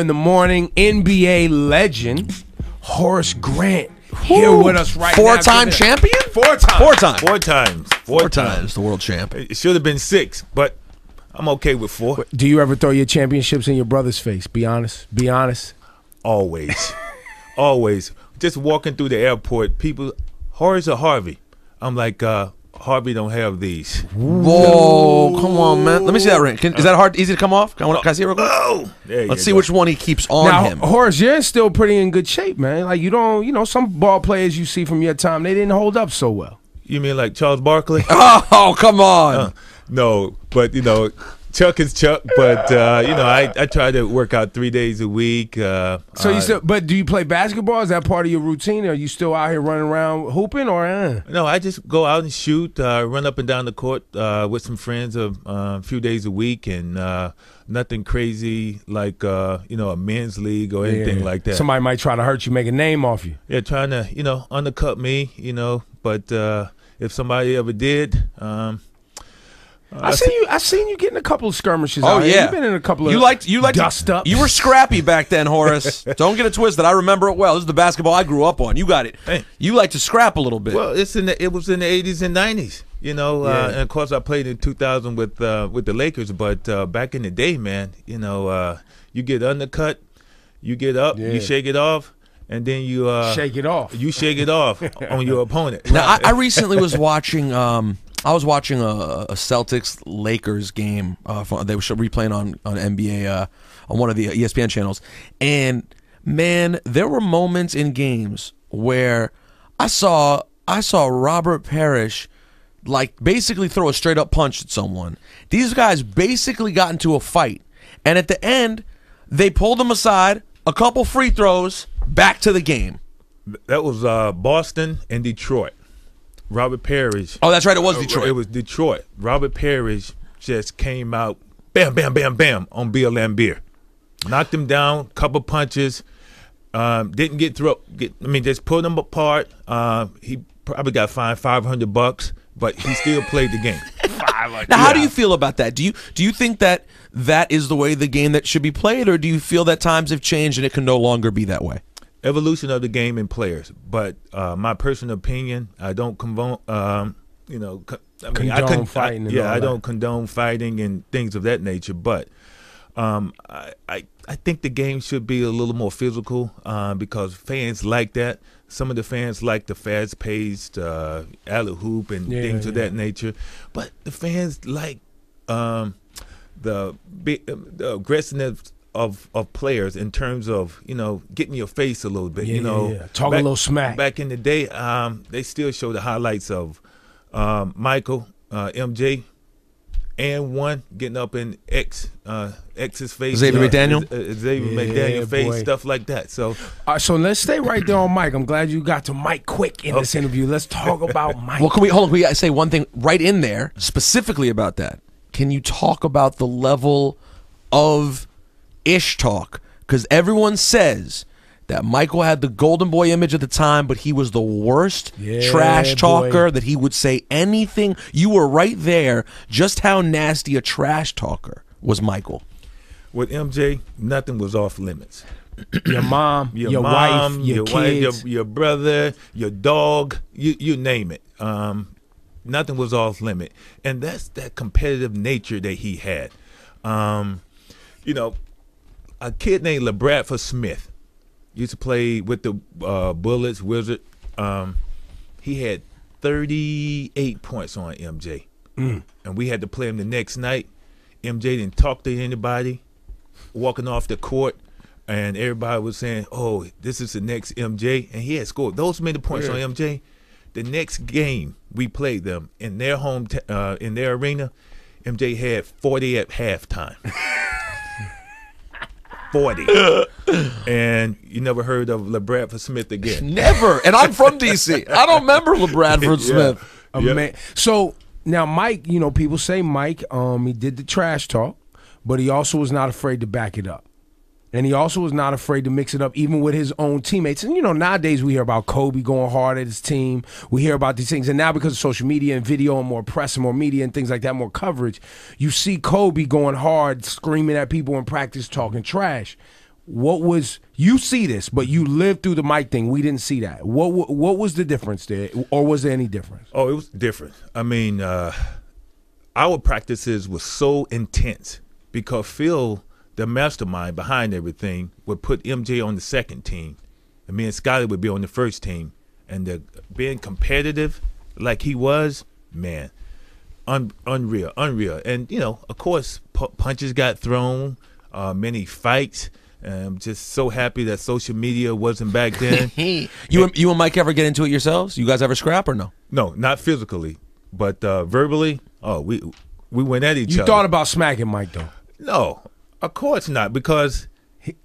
in the morning, NBA legend Horace Grant here with us right now. Four-time champion? Four times. Four times. Four times. Four, Four times. times the world champ. It should have been six, but I'm okay with four. Do you ever throw your championships in your brother's face? Be honest. Be honest. Always. Always. Just walking through the airport, people, Horace or Harvey? I'm like, uh, Harvey don't have these. Whoa, come on, man. Let me see that ring. Can, is that hard? Easy to come off? Can I, can I see it real quick? Oh! There Let's see go. which one he keeps on now, him. Horace, you're still pretty in good shape, man. Like you don't, you know, some ball players you see from your time, they didn't hold up so well. You mean like Charles Barkley? Oh, come on. Uh, no, but you know, Chuck is Chuck. But uh, you know, I, I try to work out three days a week. Uh, So you uh, still, but do you play basketball? Is that part of your routine? Are you still out here running around hooping, or uh? No, I just go out and shoot, uh, run up and down the court uh, with some friends a uh, few days a week, and uh, nothing crazy like uh, you know a men's league or anything Yeah. like that. Somebody might try to hurt you, make a name off you. yeah, trying to you know undercut me, you know. But uh, if somebody ever did, um, I seen you. I seen you getting a couple of skirmishes. Oh out yeah, you've been in a couple of you liked you liked dust ups. You were scrappy back then, Horace. Don't get it twisted. That I remember it well. This is the basketball I grew up on. You got it. Hey. You like to scrap a little bit. well, it's in the, it was in the eighties and nineties, you know. Uh, and of course, I played in two thousand with uh, with the Lakers. But uh, back in the day, man, you know, uh, you get undercut, you get up, Yeah. you shake it off, and then you uh, shake it off. you shake it off on your opponent. Now, I, I recently was watching. Um, I was watching a, a Celtics Lakers game. Uh, they were replaying on on NBA uh, on one of the ESPN channels, and man, there were moments in games where I saw I saw Robert Parish like basically throw a straight up punch at someone. These guys basically got into a fight, and at the end, they pulled them aside. A couple free throws, back to the game. that was uh, Boston and Detroit. Robert Parish. Oh, that's right. It was Uh, Detroit. It was Detroit. Robert Parrish just came out, bam, bam, bam, bam, on Bill Laimbeer. Knocked him down, couple punches. Um, didn't get through. Get, I mean, just pulled him apart. Uh, he probably got fined five hundred bucks, but he still played the game. Now, how do you feel about that? Do you do you think that that is the way the game that should be played, or do you feel that times have changed and it can no longer be that way? Evolution of the game and players. But uh, my personal opinion, I don't condone. Um, you know, I mean, I Condone con- fighting I, and yeah, I that. don't condone fighting and things of that nature. But um, I, I I think the game should be a little more physical uh, because fans like that. Some of the fans like the fast paced uh, alley-oop and Yeah, things of that nature. But the fans like um, the, the aggressiveness of, of players in terms of you know getting your face a little bit. Yeah, you know, yeah, yeah. Talk a little smack. Back in the day, um, they still show the highlights of um, Michael, uh, MJ, and one getting up in X uh, X's face, Xavier uh, McDaniel? uh, Xavier Yeah, McDaniel face, boy. stuff like that. So All right, so let's stay right there on Mike. I'm glad you got to Mike quick in this interview. Let's talk about Mike. Well, can we hold on? Can we say one thing right in there specifically about that? Can you talk about the level of ish talk? Because everyone says that Michael had the golden boy image at the time, but he was the worst Yeah, trash talker. boy. That he would say anything. You were right there. Just how nasty a trash talker was Michael. with MJ, nothing was off limits. your mom, your, your, mom, wife, your, wife, your, your brother, your dog, you you name it. Um, nothing was off limit, and that's that competitive nature that he had. Um, you know, a kid named LaBradford Smith used to play with the uh, Bullets Wizard. Um, he had 38 points on MJ, and we had to play him the next night. MJ didn't talk to anybody walking off the court, and everybody was saying, "Oh, this is the next MJ," and he had scored those many points on MJ. The next game we played them in their home t- uh, in their arena, MJ had forty at halftime. Forty, and you never heard of LaBradford Smith again. Never. And I'm from DC. I don't remember LaBradford Smith. A man. So now Mike, you know, people say Mike, um, he did the trash talk, but he also was not afraid to back it up. And he also was not afraid to mix it up, even with his own teammates. And you know, nowadays we hear about Kobe going hard at his team. We hear about these things, and now because of social media and video and more press and more media and things like that, more coverage, you see Kobe going hard, screaming at people in practice, talking trash. what was you see this, but you lived through the Mike thing. We didn't see that. What what was the difference there, or was there any difference? Oh, it was different. I mean, uh, our practices were so intense because Phil, the mastermind behind everything, would put MJ on the second team, and me and Scottie would be on the first team. And the, being competitive like he was, man, un, unreal, unreal. And you know, of course, pu- punches got thrown, uh, many fights. And I'm just so happy that social media wasn't back then. you and, you and Mike ever get into it yourselves? You guys ever scrap or no? No, not physically, but uh, verbally. Oh, we we went at each You other. You thought about smacking Mike though. no, of course not, because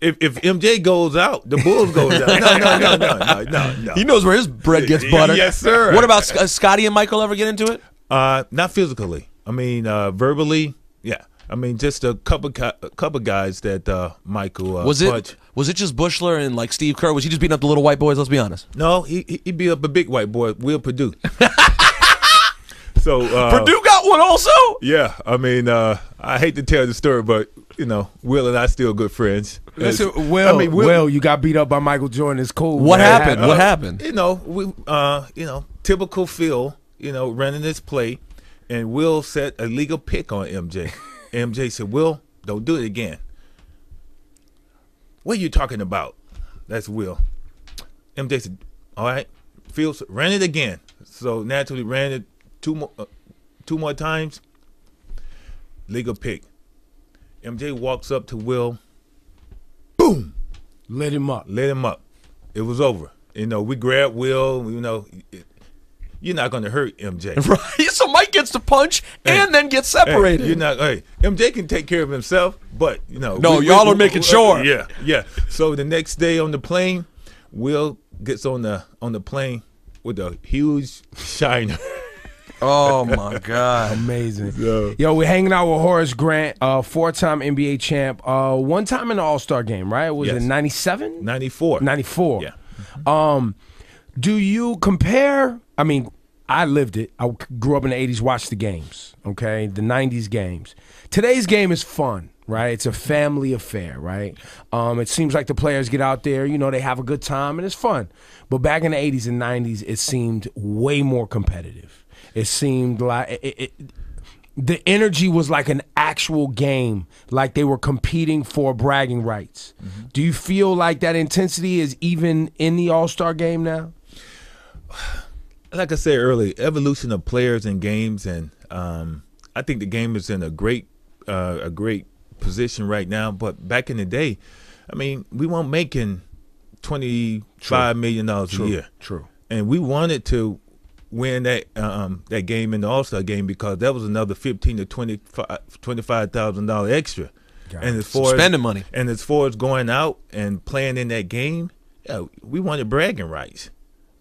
if if MJ goes out, the Bulls goes out. No, no, no, no, no, no, no. He knows where his bread gets buttered. Yes, sir. What about Sc- uh, Scottie and Michael ever get into it? Uh, not physically. I mean, uh, verbally. Yeah. I mean, just a couple gu- a couple guys that uh, Michael uh, Was it punched. was it just Bushler and like Steve Kerr? Was he just beating up the little white boys? Let's be honest. No, he he- he beat up a big white boy, Will Perdue. so uh, Perdue got one also. Yeah, I mean, uh, I hate to tell the story, but you know, Will and I still good friends. Listen, It's- Will, I mean, Will, you got beat up by Michael Jordan. It's cool. What man. happened? Uh, What happened? You know, we, uh, you know, typical Phil, you know, running this play, and Will set a legal pick on MJ. MJ said, "Will, don't do it again." What are you talking about? That's Will. MJ said, "All right." Phil said, ran it again. So naturally ran it two more, uh, two more times. Legal pick. MJ walks up to Will, Boom. Let him up. Let him up. It was over. You know, we grabbed Will. You know, it- you're not going to hurt MJ. Right. So Mike gets the punch Hey. and then gets Hey, separated. you're not. Hey, MJ can take care of himself, but you know. No, y'all are making sure. Yeah, yeah. So the next day on the plane, Will gets on the on the plane with a huge shiner. oh my god. Amazing. Yeah. Yo, we're hanging out with Horace Grant, uh, four-time NBA champ. Uh, one time in the All Star game, right? Was Yes. it 97? Ninety four. 94. Yeah. Um, do you compare? I mean, I lived it. I grew up in the 80s, watched the games, okay? The 90s games. Today's game is fun, right? It's a family affair, right? Um, it seems like the players get out there, you know, they have a good time and it's fun. But back in the 80s and 90s, it seemed way more competitive. It seemed like it, it, the energy was like an actual game, like they were competing for bragging rights. Do you feel like that intensity is even in the All Star game now? like I said earlier, evolution of players and games, and um, I think the game is in a great, uh, a great position right now. But back in the day, I mean, we weren't making twenty five million dollars a year, True. and we wanted to win that um, that game in the All Star game because that was another fifteen to twenty five thousand dollar extra. Got and as far Spending as, money. and as far as going out and playing in that game, yeah, we wanted bragging rights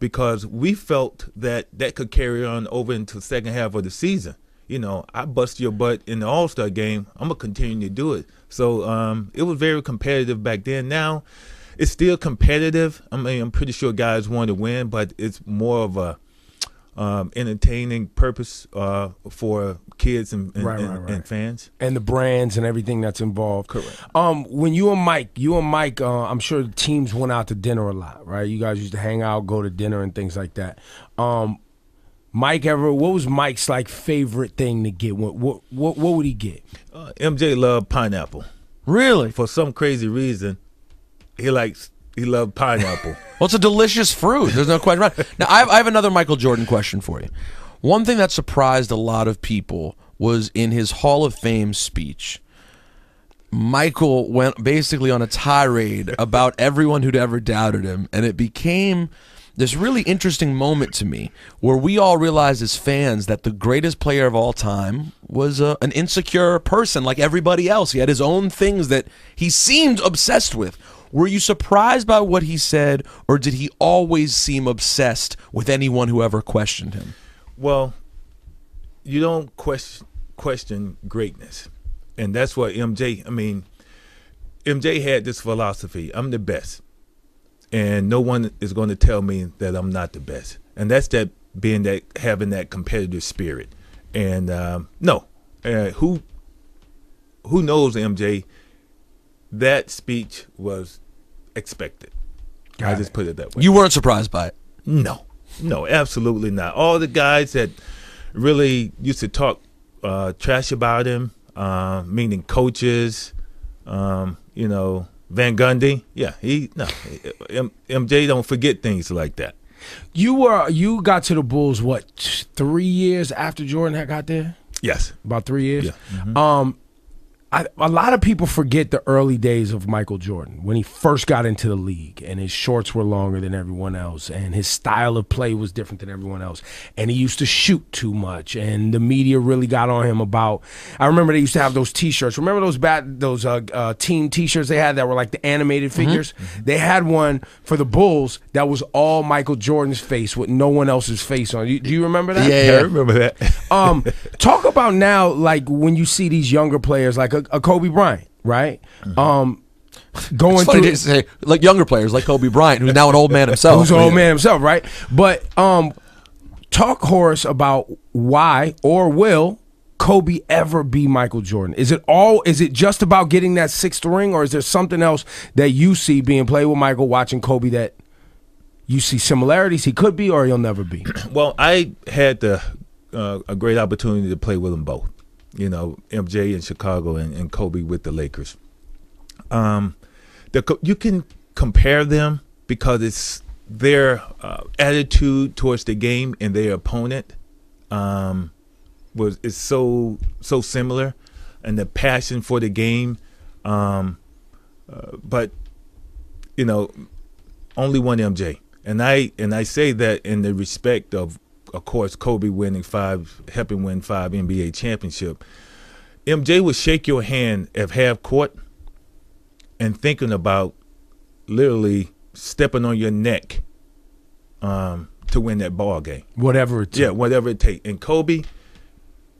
because we felt that that could carry on over into the second half of the season. You know, I bust your butt in the All Star game. I'm gonna continue to do it. So um, it was very competitive back then. Now it's still competitive. I mean, I'm pretty sure guys want to win, but it's more of a um, entertaining purpose uh, for kids and, and, Right, and, right, right. and fans. And the brands and everything that's involved. Correct. Um, when you and Mike, you and Mike, uh, I'm sure the teams went out to dinner a lot, right? You guys used to hang out, go to dinner, and things like that. Um, Mike ever? What was Mike's like favorite thing to get? What what what, what would he get? Uh, MJ loved pineapple. Really? For some crazy reason, he likes he loved pineapple. Well, it's a delicious fruit. There's no question about it. Now, I have, I have another Michael Jordan question for you. One thing that surprised a lot of people was in his Hall of Fame speech. Michael went basically on a tirade about everyone who'd ever doubted him, and it became this really interesting moment to me where we all realized as fans that the greatest player of all time was uh, an insecure person like everybody else. He had his own things that he seemed obsessed with. Were you surprised by what he said, or did he always seem obsessed with anyone who ever questioned him? well, you don't question question greatness, and that's what MJ. I mean, MJ had this philosophy: I'm the best, and no one is going to tell me that I'm not the best. And that's that being that having that competitive spirit. And um, no, uh, who who knows MJ that speech was expected. I just it. put it that way. You weren't surprised by it. No, no, absolutely not. All the guys that really used to talk uh, trash about him, uh, meaning coaches, um, you know, Van Gundy. Yeah, he no, M- MJ don't forget things like that. You were you got to the Bulls what three years after Jordan had got there? Yes, About three years. Yeah. Um, I, a lot of people forget the early days of Michael Jordan when he first got into the league, and his shorts were longer than everyone else, and his style of play was different than everyone else, and he used to shoot too much, and the media really got on him about. I remember they used to have those T-shirts. Remember those bat those uh, uh, team T-shirts they had that were like the animated figures. They had one for the Bulls that was all Michael Jordan's face with no one else's face on. You, do you remember that? Yeah, I remember that. um, talk about now, like when you see these younger players, like a, a Kobe Bryant, right? Um, going It's funny through, to say, like younger players, like Kobe Bryant, who's now an old man himself. who's an old man himself, right? But um, talk Horace about why or will Kobe ever be Michael Jordan? Is it all? Is it just about getting that sixth ring, or is there something else that you see being played with Michael, watching Kobe that? You see similarities. He could be, or he'll never be. Well, I had the uh, a great opportunity to play with them both. You know, MJ in Chicago and, and Kobe with the Lakers. Um, the you can compare them because it's their uh, attitude towards the game and their opponent um, was is so so similar, and the passion for the game. Um, uh, but you know, only one MJ, and I and I say that in the respect of, of course, Kobe winning five, helping win five NBA championship. MJ would shake your hand at half court, and thinking about literally stepping on your neck, um, to win that ball game. Whatever it takes. Yeah, whatever it takes. And Kobe,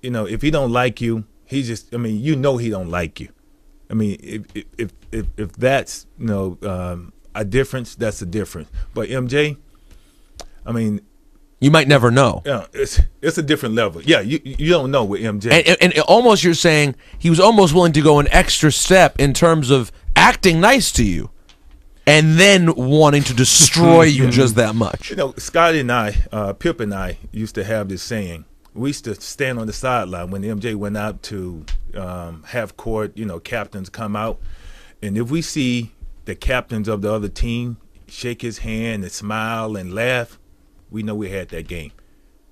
you know, if he don't like you, he just I mean, you know he don't like you. I mean, if if if if, if that's, you know, um, a difference, that's a difference. But MJ, I mean, You might never know. yeah, it's it's a different level. Yeah, you you don't know with MJ. And, and, and almost you're saying he was almost willing to go an extra step in terms of acting nice to you and then wanting to destroy you just that much. You know, Scottie and I, uh, Pip and I, used to have this saying. We used to stand on the sideline when MJ went out to um, half court. You know, captains come out, and if we see the captains of the other team shake his hand and smile and laugh, we know we had that game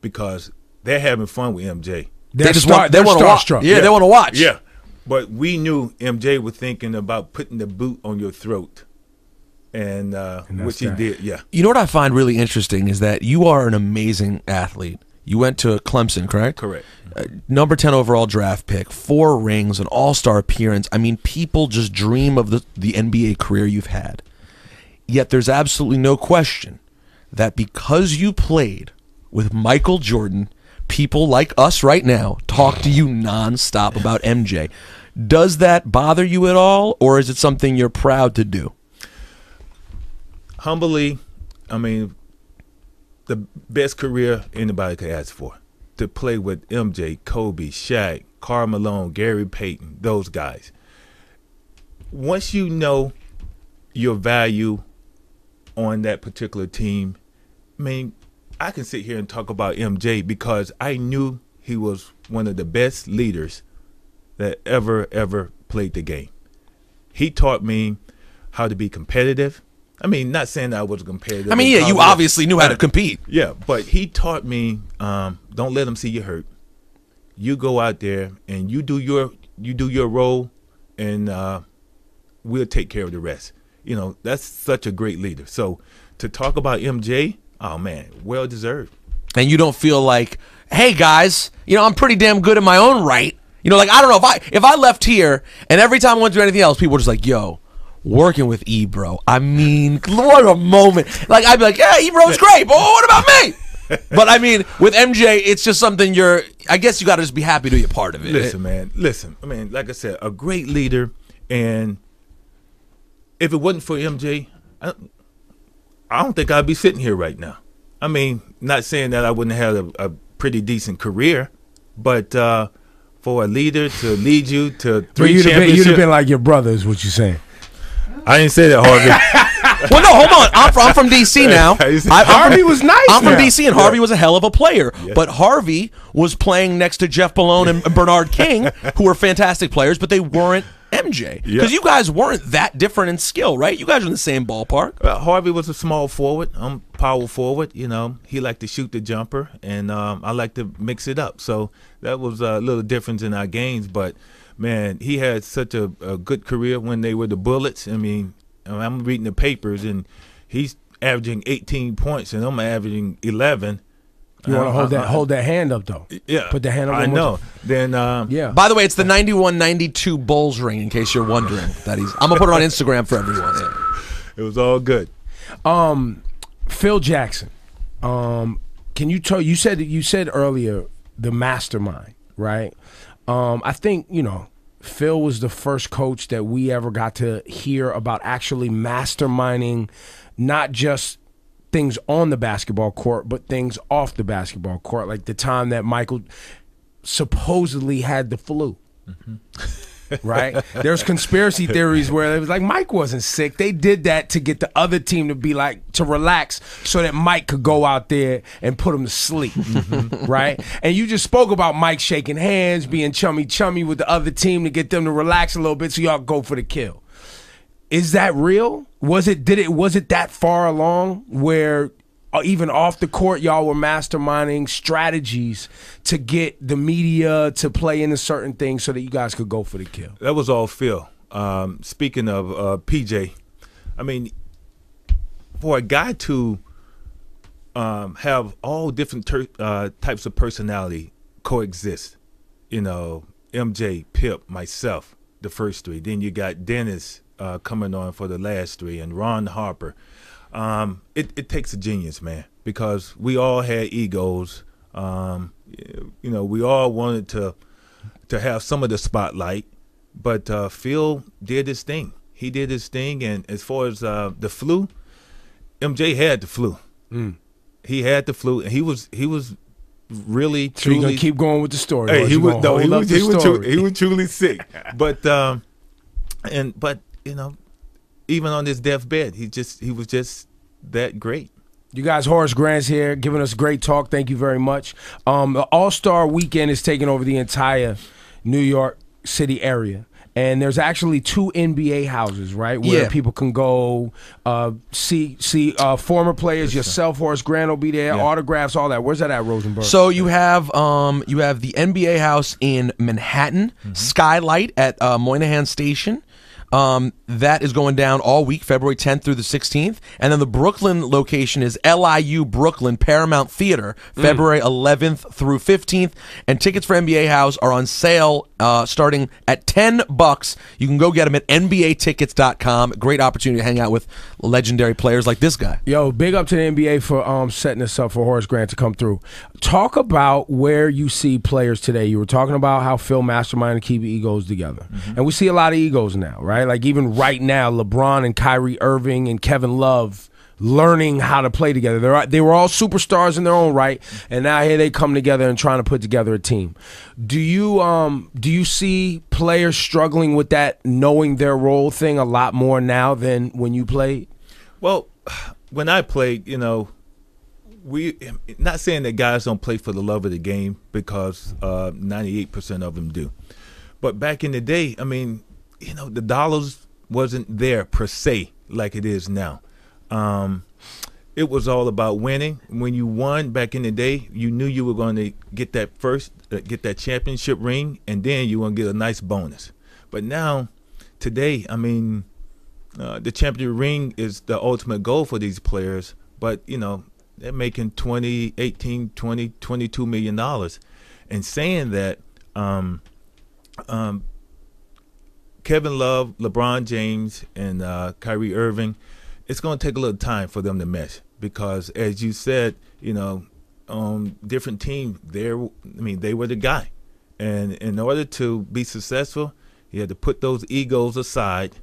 because they're having fun with MJ. They're they just star- want they want to watch. starstruck. Yeah, they want to watch. Yeah, but we knew MJ was thinking about putting the boot on your throat, and, uh, And which he that. did. Yeah, You know what I find really interesting is that you are an amazing athlete. You went to Clemson, correct? correct. Uh, number 10 overall draft pick, four rings, an all star appearance. I mean, people just dream of the, the NBA career you've had. Yet there's absolutely no question that because you played with Michael Jordan, people like us right now talk to you nonstop about MJ. Does that bother you at all, or is it something you're proud to do? humbly, I mean, the best career anybody could ask for. To play with MJ, Kobe, Shaq, Karl Malone, Gary Payton, those guys. Once you know your value on that particular team, I mean, I can sit here and talk about MJ because I knew he was one of the best leaders that ever, ever played the game. He taught me how to be competitive. I mean, not saying that I was competitive. I mean, yeah, you obviously knew how to compete. Yeah, but he taught me um, don't let them see you hurt. You go out there and you do your you do your role, and uh, we'll take care of the rest. You know, that's such a great leader. So to talk about MJ, oh man, well deserved. and you don't feel like, hey guys, you know, I'm pretty damn good in my own right. You know, like I don't know if I if I left here and every time I went through anything else, people were just like, yo, working with Ebro. I mean, what a moment. Like I'd be like, yeah, Ebro's great, but what about me? but I mean, with MJ, it's just something you're. I guess you got to just be happy to be a part of it. Listen, man, listen. I mean, like I said, a great leader, and if it wasn't for MJ, I, I don't think I'd be sitting here right now. I mean, not saying that I wouldn't have a, a pretty decent career, but uh, for a leader to lead you to three you'd have been, you'd have been like your brother, is what you're saying. I didn't say that, Harvey. Well, no, hold on. I'm from, I'm from DC now. You I, am Harvey from, was nice I'm from now. DC, and Harvey was a hell of a player. But Harvey was playing next to Jeff Malone and Bernard King, who were fantastic players, but they weren't MJ. Because Yeah. you guys weren't that different in skill, right? You guys were in the same ballpark. Well, Harvey was a small forward. I'm power forward. You know, he liked to shoot the jumper, and um, I like to mix it up. So that was a little difference in our games. But man, he had such a, a good career when they were the Bullets. I mean, I'm reading the papers, and he's averaging 18 points, and I'm averaging 11. You want to Uh, hold that uh, hold that hand up though. Yeah, Put the hand up. I know. time. Then um, Yeah. By the way, it's the 91-92 Bulls ring, in case you're wondering. That he's. I'm gonna put it on Instagram for everyone. it was all good. Um, Phil Jackson. Um, can you tell? You said you said earlier the mastermind, right? Um, I think you know Phil was the first coach that we ever got to hear about actually masterminding, not just things on the basketball court, but things off the basketball court. Like the time that Michael supposedly had the flu. Mm-hmm. right? There's conspiracy theories where it was like Mike wasn't sick. They did that to get the other team to be like to relax so that Mike could go out there and put him to sleep. Mm-hmm. Right? And you just spoke about Mike shaking hands, being chummy chummy with the other team to get them to relax a little bit so y'all go for the kill. Is that real? Was it did it was it that far along where even off the court y'all were masterminding strategies to get the media to play into certain things so that you guys could go for the kill? That was all Phil. Um, speaking of uh, PJ, I mean, for a guy to um, have all different ter- uh, types of personality coexist, you know, MJ, Pip, myself, the first three. Then you got Dennis uh, coming on for the last three, and Ron Harper. Um, it, it takes a genius, man, because we all had egos. Um, you know, we all wanted to to have some of the spotlight, but uh, Phil did his thing. He did his thing, and as far as uh, the flu, MJ had the flu. Mm. He had the flu, and he was he was really So truly. gonna keep going with the story. Hey, he was no, he was he was, he was truly sick. but um, and but you know, even on his deathbed, he just he was just that great. You guys, Horace Grant's here, giving us great talk. Thank you very much. Um, the All Star Weekend is taking over the entire New York City area. And there's actually two NBA houses, right, where Yeah. people can go uh, see see uh, former players. Yourself, Horace Grant will be there, Yeah. autographs, all that. Where's that at, Rosenberg? So you have um you have the NBA house in Manhattan, Skylight at uh, Moynihan Station. Um, that is going down all week, February 10th through the 16th, and then the Brooklyn location is LIU Brooklyn Paramount Theater, February 11th through 15th. And tickets for NBA House are on sale uh, starting at 10 bucks. You can go get them at NBAtickets.com. Great opportunity to hang out with legendary players like this guy. Yo, big up to the NBA for um, setting us up for Horace Grant to come through. Talk about where you see players today. You were talking about how Phil mastermind and keep egos together, and we see a lot of egos now, right? Like even right now, LeBron and Kyrie Irving and Kevin Love learning how to play together. They're, they were all superstars in their own right, and now here they come together and trying to put together a team. Do you um do you see players struggling with that knowing their role thing a lot more now than when you played? Well, when I played, you know, we not saying that guys don't play for the love of the game because ninety eight percent of them do, but back in the day, I mean, you know, the dollars wasn't there per se like it is now. Um, it was all about winning. When you won back in the day, you knew you were going to get that first, uh, get that championship ring, and then you were going to get a nice bonus. But now, today, I mean, uh, the championship ring is the ultimate goal for these players. But you know, they're making 20, 18, 20, 22 million dollars, and saying that, um, um, Kevin Love, LeBron James, and uh, Kyrie Irving, it's going to take a little time for them to mesh because, as you said, you know, um, different teams, they're, I mean, they were the guy, and in order to be successful, you had to put those egos aside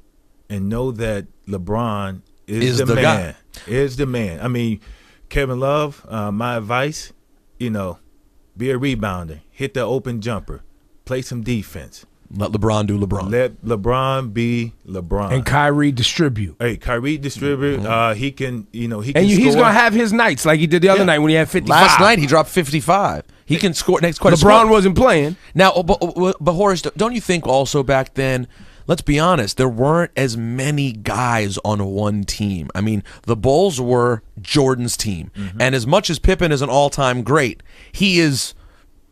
and know that LeBron is, Is the, the guy. man, is the man. I mean, Kevin Love, uh, my advice, you know, be a rebounder, hit the open jumper, play some defense. Let LeBron do LeBron. Let LeBron be LeBron. and Kyrie distribute. hey, Kyrie distribute. Uh, he can, you know, he can And you, he's gonna have his nights like he did the other Yeah. night when he had 55. Last night he dropped 55. He can score next question. LeBron wasn't playing. Now, oh, but, but, but Horace, don't you think also back then? Let's be honest, there weren't as many guys on one team. I mean, the Bulls were Jordan's team, and as much as Pippen is an all-time great, he is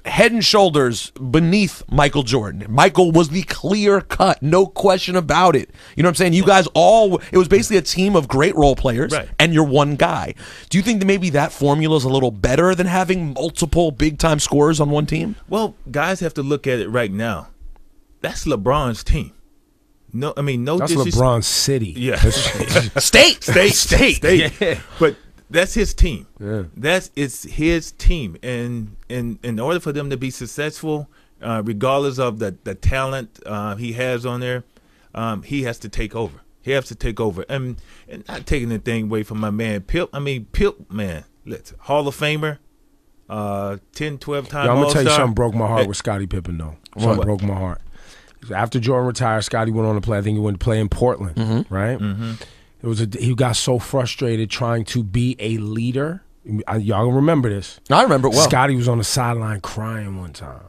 head and shoulders beneath Michael Jordan. Michael was the clear cut, no question about it. You know what I'm saying? You guys all it was basically a team of great role players Right. and you're one guy. Do you think that maybe that formula is a little better than having multiple big time scorers on one team? Well, guys have to look at it right now. That's LeBron's team. No, I mean no. That's disres- LeBron's city. Yeah, State. state, state, state. Yeah. But that's his team. Yeah. That's it's his team, and and in order for them to be successful, uh, regardless of the the talent uh, he has on there, um, he has to take over. He has to take over, and and not taking anything away from my man Pip. I mean Pip, man, let's Hall of Famer, uh, 10, 12 time. Yo, I'm gonna tell you something broke my heart with Scottie Pippen though. Something What? broke my heart. After Jordan retired, Scottie went on to play. I think he went to play in Portland, Mm-hmm. right? It was a, he got so frustrated trying to be a leader. I, y'all remember this? I remember it well. Scottie was on the sideline crying one time.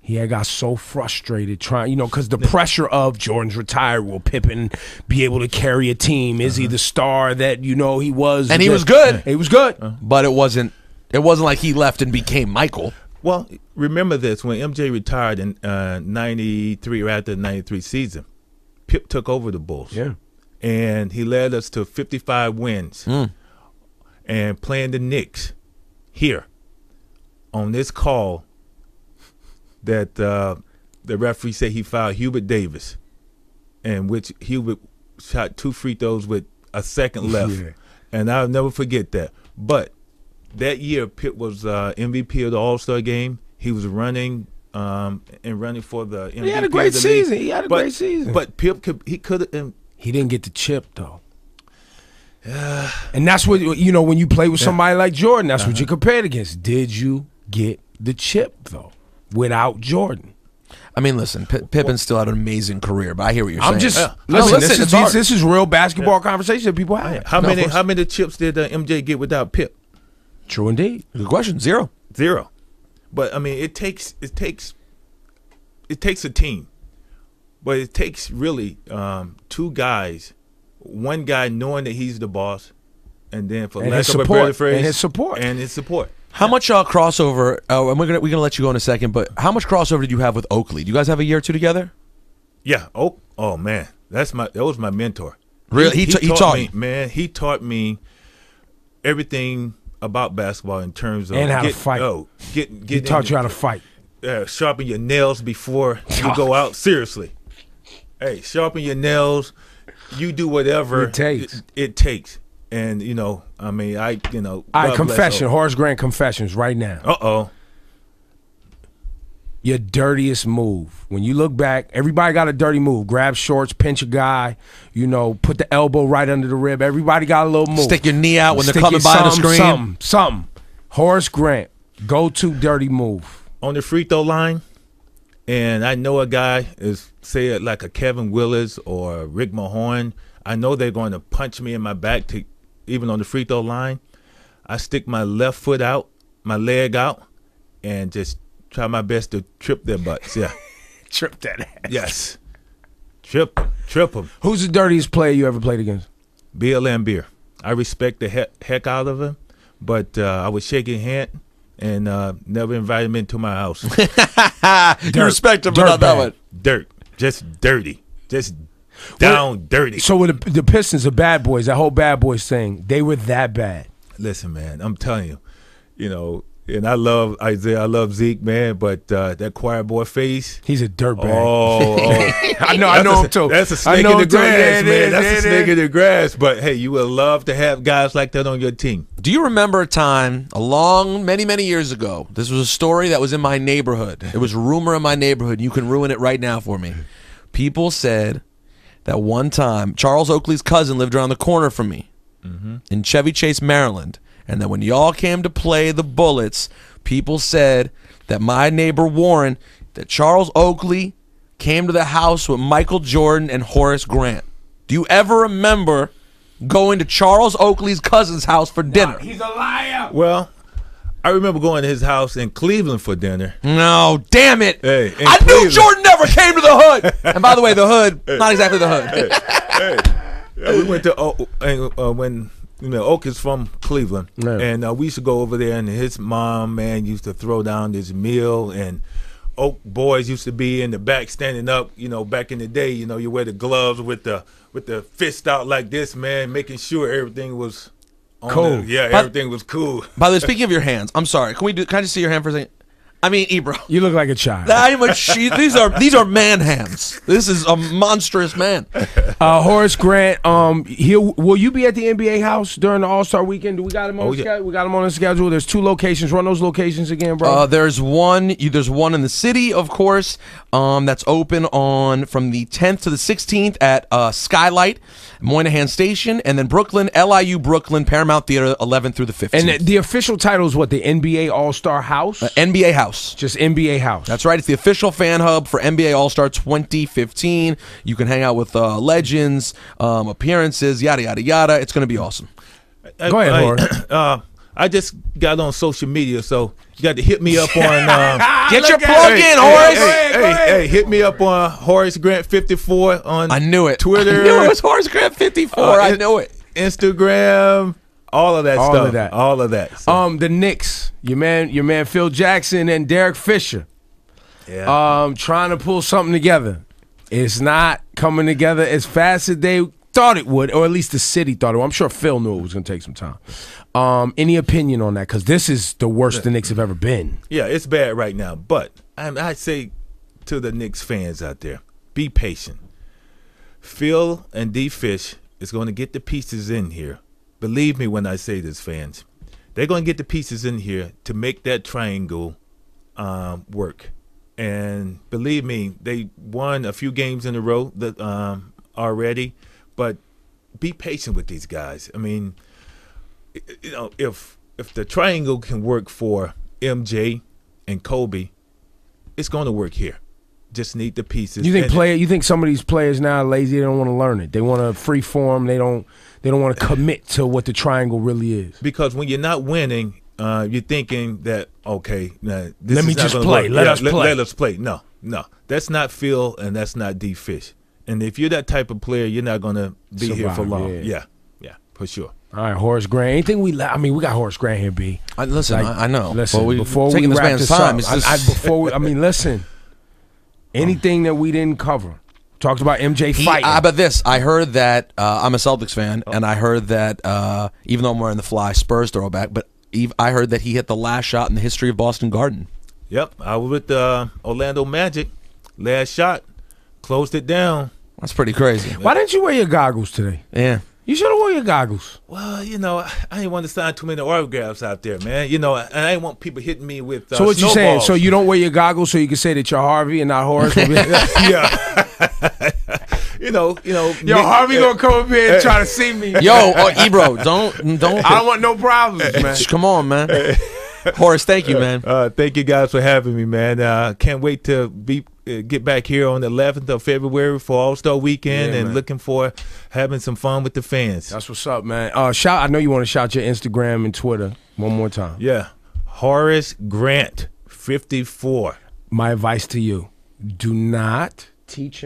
He had got so frustrated trying, you know, because the pressure of Jordan's retired. Will Pippen be able to carry a team? Is he the star that you know he was? And he was good. He was good. but it wasn't it wasn't like he left and became Michael. Well, remember this when MJ retired in uh, '93 or after the '93 season, Pip took over the Bulls. Yeah. And he led us to 55 wins and playing the Knicks here on this call that uh, the referee said he fouled Hubert Davis, and which Hubert shot two free throws with a second left, Yeah. and I'll never forget that. But that year, Pip was uh, MVP of the All Star game. He was running um, and running for the MVP. He had a great season. He had a But- great season. But Pip could he could have He didn't get the chip though. and that's what you know when you play with somebody like Jordan. That's Uh-huh. what you're compared against. Did you get the chip though without Jordan? I mean, listen, P- Pippen still had an amazing career, but I hear what you're saying. I'm just Yeah. No, listen. listen, this, is, it's hard. this is real basketball conversation that people have. How No, many how many chips did uh, MJ get without Pip? True indeed. good question. Zero. Zero. But I mean, it takes it takes it takes a team, but it takes really um, two guys, one guy knowing that he's the boss, and then for And lack his of a support. better phrase, And his support. and his support. How much uh, crossover? Uh, and we're gonna we're gonna let you go in a second, but how much crossover did you have with Oakley? Do you guys have a year or two together? Yeah. Oh, oh man, that's my that was my mentor. Really? He ta- he taught me, you? man. He taught me everything about basketball in terms of And how to fight. Oh, get get. He taught you how to fight. uh, sharpen your nails before you go out. Seriously, hey, sharpen your nails. You do whatever It takes. It, it takes, and you know, I mean, I, you know, All right, confession. Horace Grant confessions right now. Uh oh. Your dirtiest move. When you look back, everybody got a dirty move. Grab shorts, pinch a guy, you know, put the elbow right under the rib. Everybody got a little move. Stick your knee out when they're coming by the screen. Something, something. Horace Grant, go to dirty move. on the free throw line, and I know a guy is say it like a Kevin Willis or Rick Mahorn. I know they're going to punch me in my back to even on the free throw line. I stick my left foot out, my leg out, and just try my best to trip their butts. Yeah. Trip that ass. yes. Trip, trip them. Who's the dirtiest player you ever played against? Bill Laimbeer. I respect the heck, heck out of him, but uh, I was shaking his hand and uh, never invite him into my house. you respect him, but not that one. dirt, just dirty, just down dirty. So with the, the Pistons, the Bad Boys, that whole Bad Boys thing, they were that bad. Listen, man, I'm telling you, you know, and I love Isiah, I love Zeke, man, but uh, that choir boy face. He's a dirtbag. Oh, oh. I know, I know a, him too. That's a I snake know in the him grass, man. is, That's a snake is. in the grass. But hey, you would love to have guys like that on your team. Do you remember a time a long, many, many years ago? This was a story that was in my neighborhood. It was rumor in my neighborhood. You can ruin it right now for me. People said that one time Charles Oakley's cousin lived around the corner from me in Chevy Chase, Maryland, and that when y'all came to play the Bullets, people said that my neighbor Warren, that Charles Oakley came to the house with Michael Jordan and Horace Grant. Do you ever remember going to Charles Oakley's cousin's house for dinner? He's a liar. Well, I remember going to his house in Cleveland for dinner. No, damn it! Hey, in I knew Jordan never came to the hood. and by the way, the hood, not exactly the hood. Hey, Yeah, we went to O- uh, when you know Oak is from Cleveland, Yeah. and uh, we used to go over there, and his mom man used to throw down this meal, and Oak boys used to be in the back standing up. You know, back in the day, you know, you wear the gloves with the with the fist out like this, man, making sure everything was on Cool. the- yeah, But- everything was cool. By the way, speaking of your hands, I'm sorry. Can we do? Can I just see your hand for a second? I mean, Ebro. You look like a child. I'm a she, these are these are man hands. This is a monstrous man. Uh, Horace Grant, um, he will you be at the NBA house during the All Star weekend? Do we got him on Oh, the yeah. schedule? We got him on the schedule. There's two locations. Run those locations again, bro. Uh, there's one. You, there's one in the city, of course. Um, that's open on from the 10th to the 16th at uh, Skylight, Moynihan Station, and then Brooklyn, LIU Brooklyn, Paramount Theater, 11th through the 15th. and the, the official title is what? The NBA All Star House. NBA House. Just NBA House. That's right. It's the official fan hub for NBA All Star 2015. You can hang out with uh, legends, um, appearances, yada yada yada. It's going to be awesome. Go ahead, I, Horace. uh, I just got on social media, so you got to hit me up on. Uh, Get your plug in, Hey, Horace. Go ahead, hey, hey, hey, hit me up on Horace Grant 54 on I knew it. Twitter. I knew it was Horace Grant 54. Uh, I knew it. Instagram, all of that All stuff. of that. All of that. So, Um, the Knicks, your man, your man Phil Jackson and Derek Fisher, yeah. um, trying to pull something together. It's not coming together as fast as they thought it would, or at least the city thought it would. I'm sure Phil knew it was going to take some time. Um, any opinion on that? Because this is the worst the Knicks have ever been. yeah, it's bad right now. But I, I say to the Knicks fans out there, be patient. Phil and D Fish is going to get the pieces in here. Believe me when I say this, fans. They're going to get the pieces in here to make that triangle um, work. And believe me, they won a few games in a row that um, already. But be patient with these guys. I mean, you know, if if the triangle can work for MJ and Kobe, it's going to work here. Just need the pieces. You think And- player? You think some of these players now are lazy? They don't want to learn it. They want to free form. They don't. They don't want to commit to what the triangle really is. because when you're not winning, uh, you're thinking that okay, nah, this Let me not just play. work. Let Yeah, us let, play. Let us play. No, no, that's not Phil and that's not D Fish. And if you're that type of player, you're not going to be here for long. yeah. Yeah. yeah, for sure. All right, Horace Grant. Anything we? la- I mean, we got Horace Grant here, B. I, listen, Like, I, I know. Listen, but we, before we wrap this time. up, It's I, I, before we, I mean, listen. Anything that we didn't cover. Talked about MJ He, fighting. how about this? I heard that uh, I'm a Celtics fan, Oh. and I heard that uh, even though I'm wearing the fly Spurs throwback, but Eve, I heard that he hit the last shot in the history of Boston Garden. Yep, I was with uh, Orlando Magic. Last shot, closed it down. That's pretty crazy. Why didn't you wear your goggles today? Yeah. You should have worn your goggles. Well, you know, I I didn't want to sign too many autographs out there, man. You know, and I didn't want people hitting me with. Uh, So what you saying? So you don't wear your goggles so you can say that you're Harvey and not Horace? Yeah. you know, you know. Nick- Harvey gonna come up here and try to see me. Yo, oh, Ebro, don't don't. I don't want no problems, man. Come on, man. Horace, thank you, man. Uh, thank you guys for having me, man. Uh, can't wait to be uh, get back here on the 11th of February for All Star Weekend, Yeah, and man. looking for having some fun with the fans. That's what's up, man. Uh, shout. I know you want to shout your Instagram and Twitter one more time. yeah, Horace Grant, 54. My advice to you: Do not teach